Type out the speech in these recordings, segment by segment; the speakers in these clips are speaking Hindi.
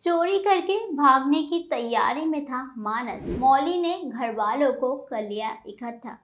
चोरी करके भागने की तैयारी में था मानस। मौली ने घर वालों को कर लिया इकट्ठा।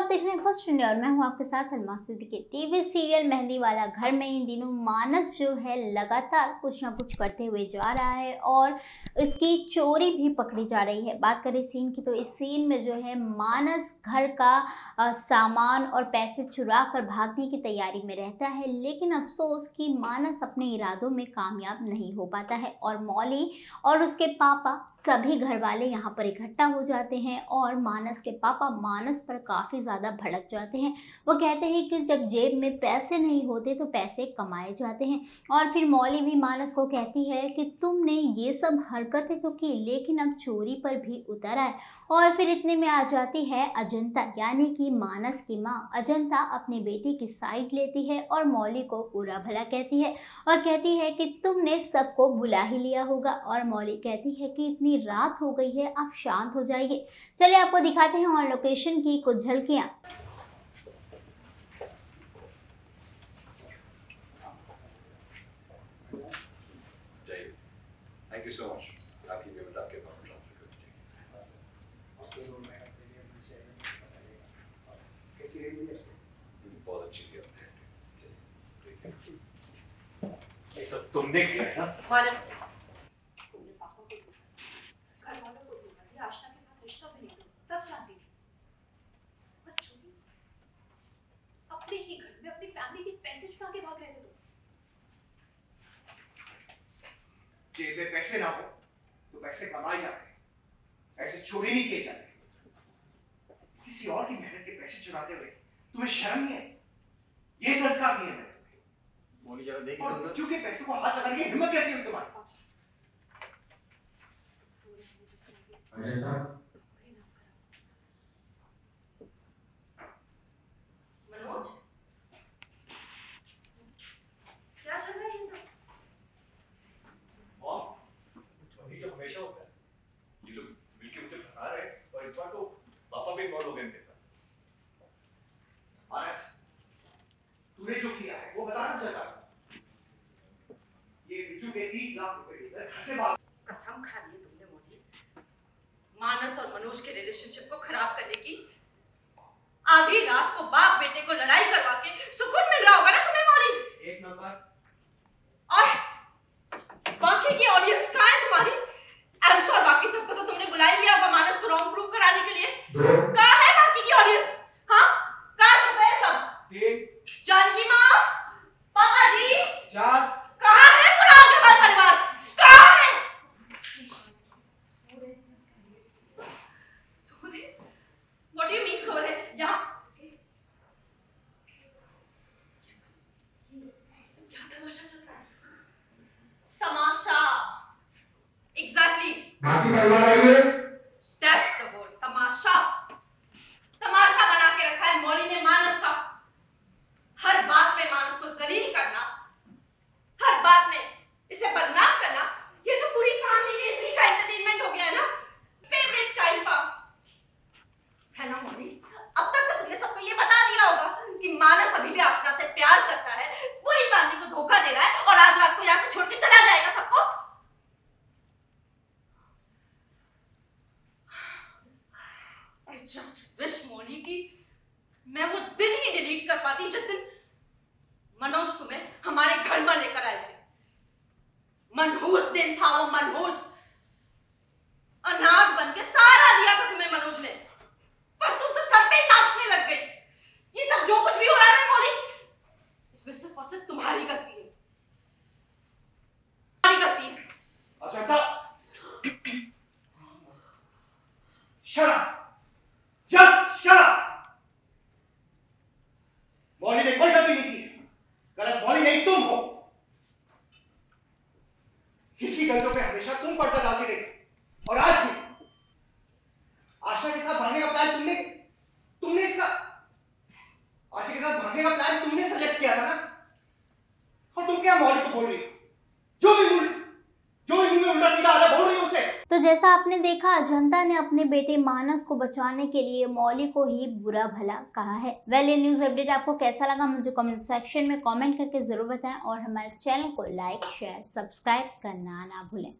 आप देख रहे हैं फ़र्स्ट इंडिया और मैं हूँ आपके साथ सिद्दीकी टीवी सीरियल मेहंदी वाला। घर में इन दिनों मानस जो है लगातार कुछ ना कुछ करते हुए जा रहा है और इसकी चोरी भी पकड़ी जा रही है। बात करें सीन की तो इस सीन में जो है मानस घर का सामान और पैसे चुरा कर भागने की तैयारी में रहता है, लेकिन अफसोस कि मानस अपने इरादों में कामयाब नहीं हो पाता है और मौली और उसके पापा सभी घर वाले यहाँ पर इकट्ठा हो जाते हैं और मानस के पापा मानस पर काफ़ी ज़्यादा भड़क जाते हैं। वो कहते हैं कि जब जेब में पैसे नहीं होते तो पैसे कमाए जाते हैं। और फिर मौली भी मानस को कहती है कि तुमने ये सब हरकतें तो की, लेकिन अब चोरी पर भी उतर आए। और फिर इतने में आ जाती है अजंता, यानी कि मानस की माँ। अजंता अपनी बेटी की साइड लेती है और मौली को पूरा भला कहती है और कहती है कि तुमने सबको बुला ही लिया होगा। और मौली कहती है कि इतनी रात हो गई है आप शांत हो जाइए। चलिए आपको दिखाते हैं ऑन लोकेशन की कुछ झलकियाँ। थैंक यू सो मच आपकी पेमेंट आपके अकाउंट ट्रांसफ़र कर दीजिए बहुत अच्छी की सब तुमने किया है ना मानस तुमने पापा को धोखा घर वालों को धोखा दिया आशना के साथ रिश्ता भी नहीं तोड़ा सब जानती थी। पर चोरी अपने ही घर में अपनी फैमिली के पैसे चुरा के भाग रहे थे तुम। जेब में पैसे ना हो तो पैसे कमाए जाते हैं। ऐसे चोरी नहीं किए जाते किसी और की मेहनत के पैसे चुराते हुए तुम्हें शर्म नहीं है ये संस्कार नहीं है मेरे बोली जरा देखिए और बच्चों के पैसे को हाथ लगाने की हिम्मत कैसी हुई तुम्हारी सो रहे थे जब चली गई अजंता कहीं ना करा मनोज क्या चल रहा है ये सब और चोरी जो हमेशा होता है ये लोग मिलके मुझे फंसा रहे हैं और इस बार तो पापा भी इन्वॉल्व हो गए इनके साथ मानस तूने जो किया है वो बताना चाहता हूँ। ये 30 लाख रुपए लेकर घर से भाग कसम खा ली तुमने मोदी। मानस और मनोज के रिलेशनशिप को खराब करने की आधी रात को बाप बेटे को लड़ाई करवा के सुकून मिल रहा होगा ना तुम्हें मोदी? एक नंबर। और बाकी की ऑडियंस कहाँ है तुम्हारी? आई एम श्योर बाकी सबको तो तुमने बुला लिया होगा मानस को रॉन्ग प्रूव कराने के लिए। कहाँ है बाकी की ऑडियंस हाँ? कहाँ छुपे है सब? तीन जानकी माँ पापा जी चार कहाँ है पूरा अग्रवाल परिवार कहाँ है सो रहे व्हाट डू यू मीन सो रहे यहाँ क्या तमाशा चल रहा है तमाशा एग्जैक्टली बाकी परिवार आइए दैट्स तमाशा। तमाशा बना के रखा है मौली ने मानस का। हर बात में मानस को जलील करना, हर बात में इसे बदनाम करना, ये तो पूरी का एंटरटेनमेंट हो गया है ना। फेवरेट टाइम पास है ना मौली अब तक तो तुमने सबको ये बता दिया होगा कि मानस अभी भी आशना से प्यार करता है, पूरी फैमिली को धोखा दे रहा है और आज रात को यहाँ से छोड़ के चला जाएगा सबको। Just wish मोनी कि मैं वो दिन ही डिलीट कर पाती जिस दिन मनोज तुम्हें हमारे घर में लेकर आए थे। मनहूस दिन था वो, मनहूस अनाथ बन के सारा दिया था तुम्हें मनोज ने पर तुम तो सर पे ही नाचने लग गई ये सब जो कुछ भी हो रहा है ना मोनी इसमें सिर्फ़ और सिर्फ़ तुम्हारी गलती है तुम्हारी गलती है Ajanta shut up just shut up Mauli ने कोई गलती नहीं की गलत मौली नहीं तुम हो इसकी गलतियों पे हमेशा तुम पर्दा डाल के रहे और आज भी आशा के साथ भागने का प्लान तुमने तुमने इसका आशा के साथ भागने का प्लान तुमने सजेस्ट किया था ना? और तुम क्या मौली को बोल रही जो भी बोल जो भी मुँह में उल्टा सीधा आ रहा बोल रही उसे। तो जैसा आपने देखा, जनता ने अपने बेटे मानस को बचाने के लिए मौली को ही बुरा भला कहा है। वेल ये न्यूज़ अपडेट आपको कैसा लगा? मुझे कमेंट सेक्शन में कमेंट करके ज़रूर बताएँ और हमारे चैनल को लाइक शेयर सब्सक्राइब करना ना भूलें।